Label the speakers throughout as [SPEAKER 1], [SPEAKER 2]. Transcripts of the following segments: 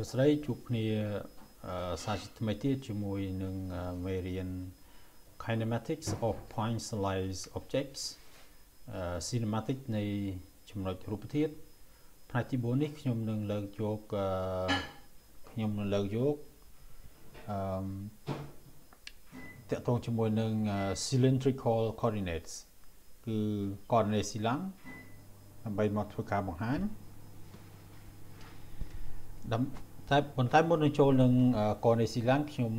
[SPEAKER 1] សួស្តីជួបគ្នាសាជាថ្មីទៀតជាមួយនឹងមេរៀន kinematics of point slice objects cinematic នៃចំណុចរូបធាតុផ្នែកទី4នេះខ្ញុំនឹងលើកយកខ្ញុំនឹងលើកយកអឺតកតងជាមួយនឹង cylindrical coordinates គឺ coordinate ស៊ីឡាំងដើម្បីមកធ្វើការបង្ហាញ តែប៉ុន្តែមុននឹងចូលនឹងកននៃស៊ីឡាំងខ្ញុំ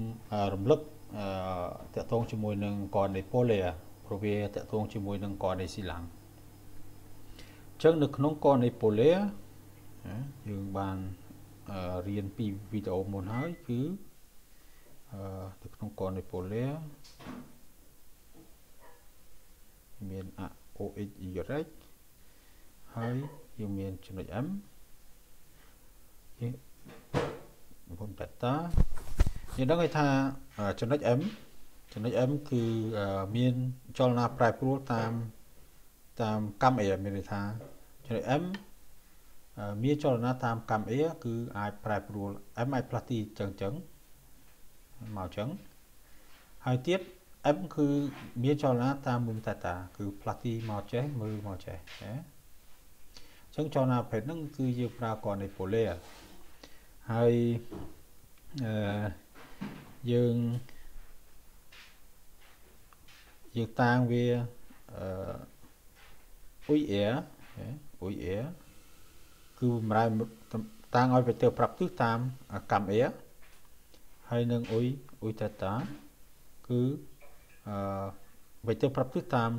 [SPEAKER 1] រំលឹកតកតងជាមួយនឹងកននៃប៉ូលេព្រោះវាតកតងជាមួយនឹងកននៃស៊ីឡាំងអញ្ចឹងនៅក្នុងកននៃប៉ូលេយើងបានរៀនពីវីដេអូមុនហើយគឺនៅក្នុងកននៃប៉ូលេមាន OH Y ហើយយើងមានចំណុច M មុន បេតាយើងដឹងថាចំណុច M ចំណុច M គឺមានចលនាប្រែប្រួលតាមតាមកម្ម A មានន័យថាចំណុច M មានចលនាតាមកម្ម A គឺអាចប្រែប្រួល M អាចផ្លាស់ទីចឹងចឹងមកចឹងហើយទៀត M គឺមានចលនាតាមមុំតាតាគឺផ្លាស់ទីមកចេះមើលមកចេះណាអញ្ចឹងចលនាប្រភេទហ្នឹងគឺយើងប្រើកននៃ polar ហើយអឺយើងយើងតាំងវាអឺអ៊ុយអែអ៊ុយអែគឺបំរើតាំងឲ្យវាទៅប្រាប់ទិសតាមកម្មអែហើយនឹងអ៊ុយអ៊ុយតាតាគឺអឺវាទៅប្រាប់ទិសតាម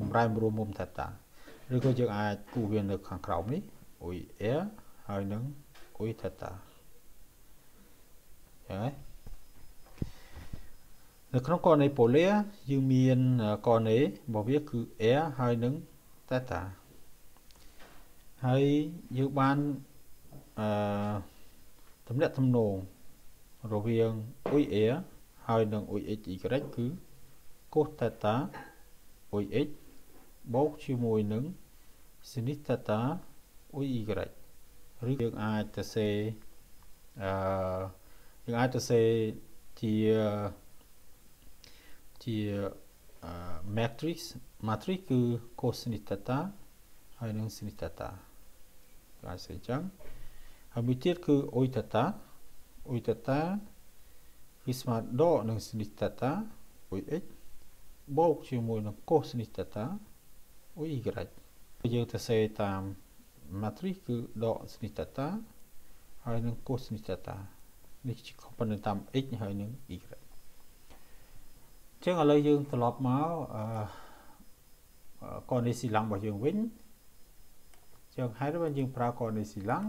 [SPEAKER 1] បំរើរួមមុំតាតាឬក៏យើងអាចគូវានៅខាងក្រោមនេះអ៊ុយអែហើយនឹង អ៊ុយតាតាហើយនៅក្នុងករណីប៉ូលេយើងមានករណីរបស់វាគឺ air ហើយនឹង theta ហើយយើងបានអឺតំណាក់ទំនងរវាងអ៊ុយ air ហើយនឹងអ៊ុយ x y គឺ cos theta អ៊ុយ x បូកជាមួយនឹង sin theta អ៊ុយ y ឬយើងអាចទៅសេអឺយើងអាចទៅសេជាជា matrix matrix គឺ cosine theta ហើយនឹង sin theta អាចសេអញ្ចឹងហើយមួយទៀតគឺ oi theta oi theta គឺស្មើដកនឹង sin theta oi x បូកជាមួយនឹង cosine theta oi y យើងទៅសេតាម matrix គឺដក sin theta ហើយនឹង cosine theta នេះជា component តាម x ហើយនឹង y ចឹងឥឡូវយើងត្រឡប់មកអឺកននេះស៊ីឡង់របស់យើងវិញចឹងហេតុបានយើងប្រើកននេះស៊ីឡង់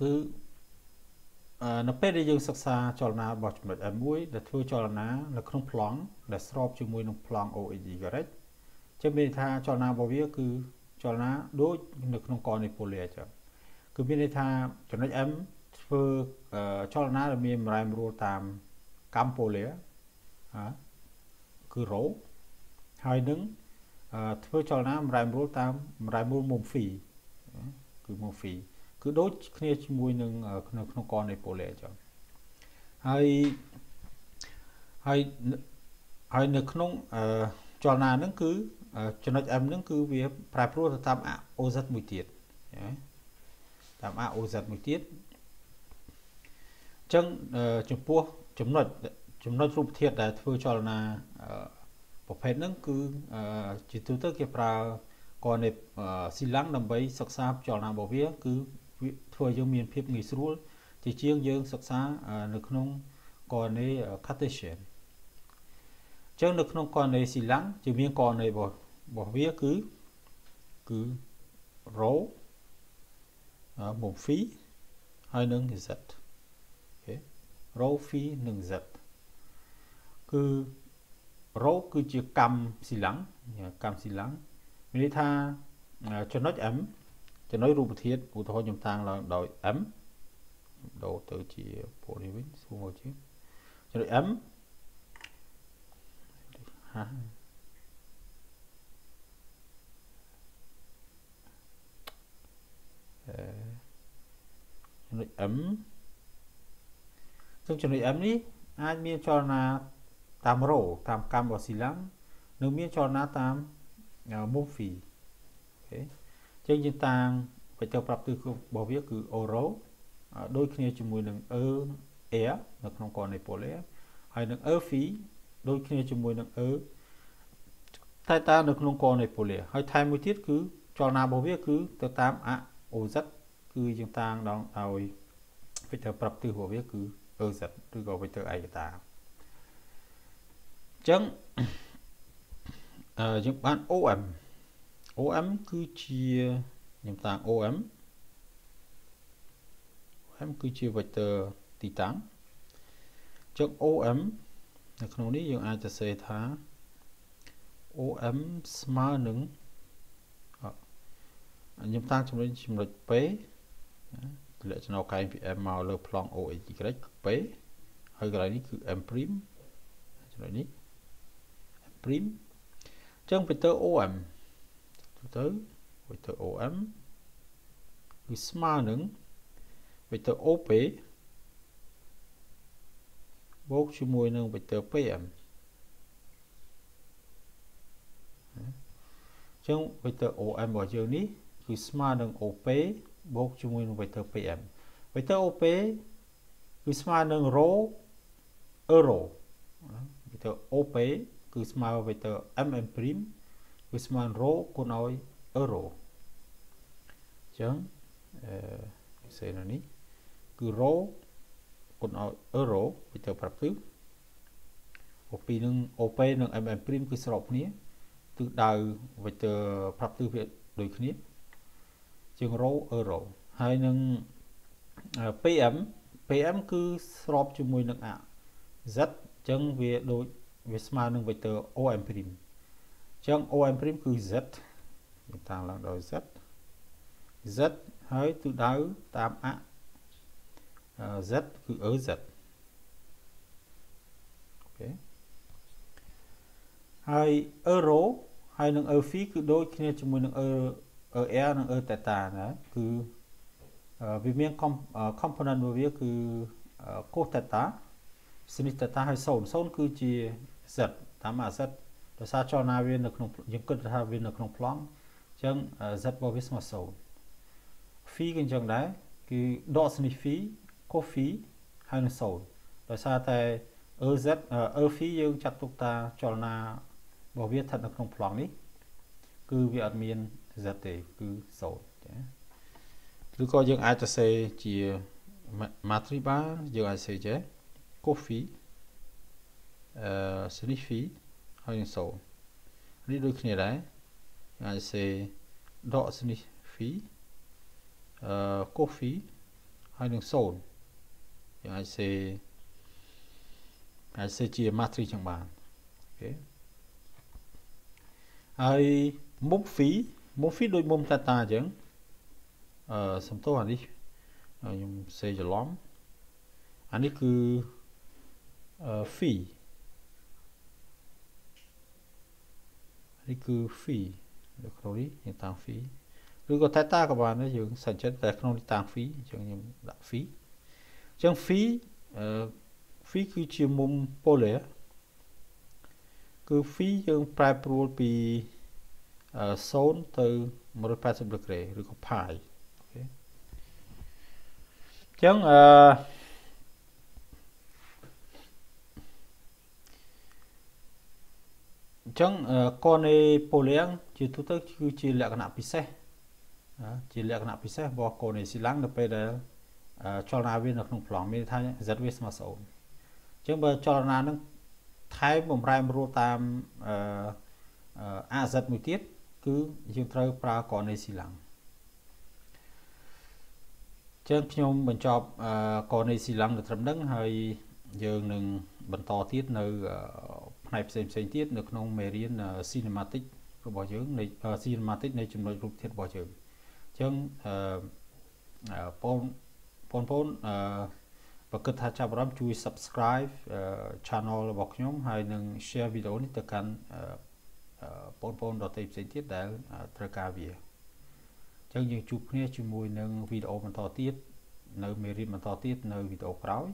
[SPEAKER 1] គឺនៅពេលដែលយើងសិក្សាចលនារបស់ចំណុច M1 ដែលធ្វើចលនានៅក្នុងប្លង់ដែលស្របជាមួយនឹងប្លង់ OHY ចឹងមានន័យថាចលនារបស់វាគឺចលនាដូចនៅក្នុងកននេះ polar ចឹងគឺមានន័យថាចំណុច M ធ្វើចលនាដែលមានម្រែមរួលតាមកម្ពុជាគឺរ៉ូហើយនឹងធ្វើចលនាម្រែមរួលតាមម្រែមរួលមុំហ្វីគឺមុំហ្វីគឺដូចគ្នាជាមួយនឹងនៅក្នុងកននៃប៉ូលេអញ្ចឹងហើយហើយហើយនៅក្នុងចលនាហ្នឹងគឺ ចំណុច M ហ្នឹងគឺវាប្រែប្រួលទៅតាម OZ មួយទៀតតាម OZ មួយទៀតអញ្ចឹងចំពោះចំណុចចំណុចរូបធាតុដែលធ្វើចលនាប្រភេទហ្នឹងគឺជាទូទៅគេប្រើកនៃស៊ីឡាំងដើម្បីសិក្សាចលនារបស់វាគឺធ្វើយើងមានភាពងាយស្រួលជាជាងយើងសិក្សានៅក្នុងករណី Cartesian អញ្ចឹងនៅក្នុងករណីស៊ីឡាំងជាមានករណីរបស់ របស់វាគឺគឺ rho មុំ phi ហើយនឹង z អូខេ rho phi និង z គឺ rho គឺជាកម្មស៊ីឡាំងកម្មស៊ីឡាំងមានន័យថាចំណុច m ចំណុចរូបធាតុឧទាហរណ៍ខ្ញុំតាំងឡើងដោយ m ដូរទៅជាពួកនេះវិញស្រួលមកជាចំណុច m ហា ចំណុច M ซึ่งចំណុច M នេះអាចមានចលនាតាមរោតាមកម្មរបស់ស៊ីឡាំងនិងមានចលនាតាមមុំហ្វីអូខេអញ្ចឹងយើងតាំងបច្ចេកប្រាប់ទិសរបស់វាគឺអូរ៉ូដូចគ្នាជាមួយនឹង E air នៅក្នុងករណី polaire ហើយនឹង E phi ដូចគ្នាជាមួយនឹង E តែតានៅក្នុងករណី polaire ហើយថែមមួយទៀតគឺចលនារបស់វាគឺទៅតាមអ OZ គឺយើងតាំងដល់ឲ្យវិទ្យាប្រាប់ទិសរបស់វាគឺ EZ ឬក៏វិទ្យាឯកតាអញ្ចឹងអឺយើងបាន OM OM គឺជាខ្ញុំតាំង OM OM គឺជា vector ទីតាំងចុះ OM នៅក្នុងនេះយើងអាចសរសេរថា OM ស្មើនឹង ខ្ញុំតាំងចំណុចចំណុច P ទម្លាក់ចំណោកែង PM មកលើប្លង់ OY P ហើយកន្លែងនេះគឺ M' ចំណុចនេះ M' អញ្ចឹង vector OM ទៅ vector OM គឺស្មើនឹង vector OP បូកជាមួយនឹង vector PM អញ្ចឹង vector OM របស់យើងនេះ គឺស្មើនឹង OP បូកជាមួយនឹង vector PM vector OP គឺស្មើនឹង rho euro vector OP គឺស្មើ vector mm' គឺស្មើនឹង rho គុណឲ្យ euro អញ្ចឹងអឺសេនៅនេះគឺ rho គុណឲ្យ euro វាទៅប្រាប់ទិស OP នឹង OP និង mm' គឺស្របគ្នាទិសដៅ vector ប្រាប់ទិសវាដូចគ្នា ជាង rho euro ហើយនឹង PM PM គឺស្របជាមួយនឹង A Z អញ្ចឹងវាដូចវាស្មើនឹង vector OM' អញ្ចឹង OM' គឺ Z យើងតាំងឡើងដោយ Z Z ហើយទិសដៅតាមអ Z គឺ EZ អូខេហើយ euro ហើយនឹង ev គឺដូចគ្នាជាមួយនឹង er និង e theta ណាគឺវាមាន component របស់វាគឺ cos theta sin theta ហើយ0 0គឺជា z តាមអា z ដោយសារចលនាវានៅក្នុងយើងគិតថាវានៅក្នុងប្លង់អញ្ចឹង z របស់វាស្មើ0 phi ក៏អញ្ចឹងដែរគឺដក sin phi coffee ហើយនឹង0ដោយសារតែ EZ EV យើងចាត់ទុកថាចលនារបស់វាស្ថិតនៅក្នុងប្លង់នេះគឺវាអត់មាន Z ទេគឺ0ចាឬក៏យើងអាចសរសេរជា matrix បានយើងអាចសរសេរចេះ coffee អឺ sniffy ហើយនឹង0នេះដូចគ្នាដែរអាចសរសេរដក sniffy អឺ coffee ហើយនឹង0យើងអាចសេអាចសេជា matrix ចឹងបានអូខេហើយមុំ phi មុំ phi ដូចមុំ theta អញ្ចឹងអឺសំទោសអានេះខ្ញុំសេច្រឡំអានេះគឺអឺ phi នេះគឺ phi នៅក្នុងនេះយើងតាំង phi ឬក៏ theta ក៏បានដែរយើងសេចចិត្តតែក្នុងនេះតាំង phi អញ្ចឹងខ្ញុំដាក់ phi អញ្ចឹង phi អឺ phi គឺជាមុំ polaire គឺ phi យើងប្រែប្រួលពី 0ទៅ180ដឺក្រេឬក៏ pi អូខេអញ្ចឹងអឺអញ្ចឹងកននៃប៉ូលៀងជាទូទៅគឺជាលក្ខណៈពិសេសជាលក្ខណៈពិសេសរបស់កូននៃស៊ីឡាំងនៅពេលដែលចលនាវានៅក្នុងប្លង់មានថា z វាស្មើ0អញ្ចឹងបើចលនានឹងថែមបំរែបំរួលតាមអឺ az មួយទៀត គឺយើងត្រូវប្រើកណេស៊ីឡាំងចឹងខ្ញុំបញ្ចប់កណេស៊ីឡាំងទៅត្រឹមហ្នឹងហើយយើងនឹងបន្តទៀតនៅផ្នែកផ្សេងផ្សេងទៀតនៅក្នុងមេរៀន cinematic របស់យើងនៃ cinematic នៃចំណុចរូបធាតុរបស់យើងអញ្ចឹងអឺបងបងប្អូនអឺបើគិតថាចាប់អារម្មណ៍ជួយ subscribe channel របស់ខ្ញុំហើយនិង share វីដេអូនេះទៅកាន់ បងប្អូនដទៃផ្សេងទៀតដែលត្រូវការវាអញ្ចឹងយើងជួបគ្នាជាមួយនឹងវីដេអូបន្តទៀតនៅមេរៀនបន្តទៀតនៅវីដេអូក្រោយ